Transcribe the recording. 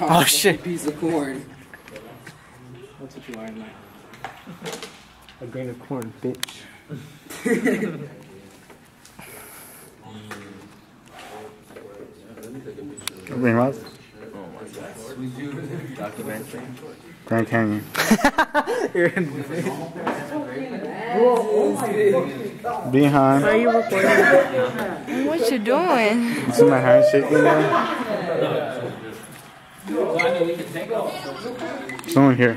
Oh shit. Piece of corn. That's what you are in A grain of corn, bitch. Green what? Documentary. Grand Canyon. Behind. Are you recording? what you doing? You see my hand shaking there? Someone here.